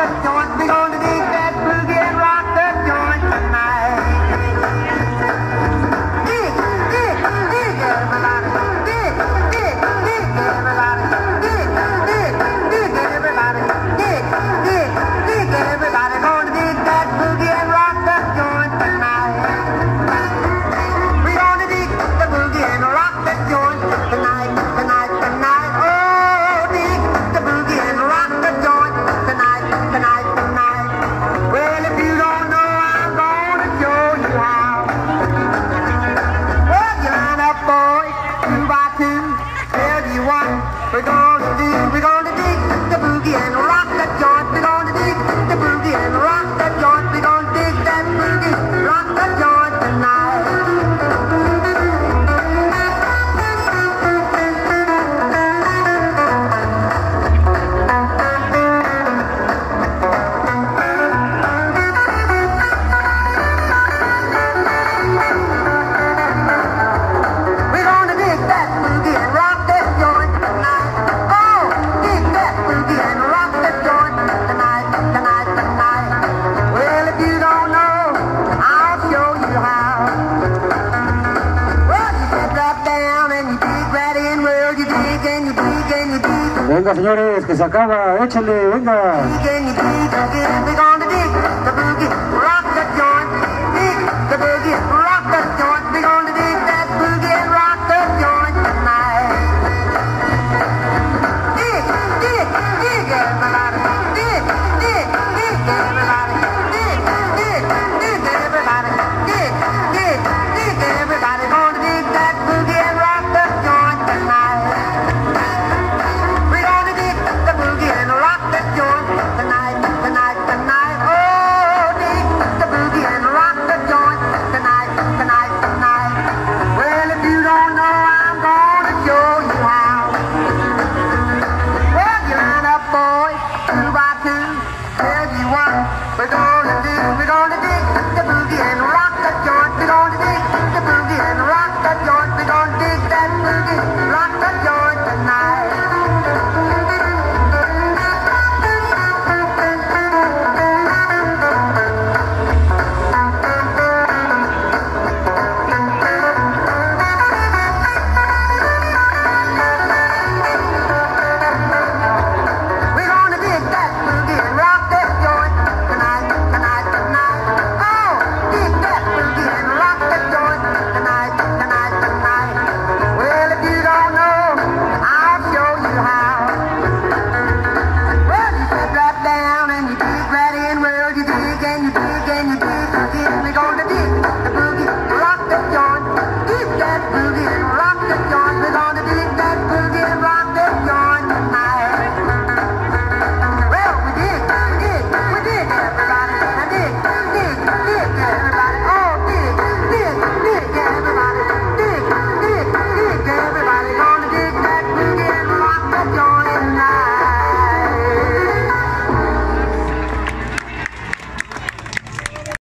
மிக்க We're gonna we're gonna Venga, señores, que se acaba. Échale, venga. Ready? in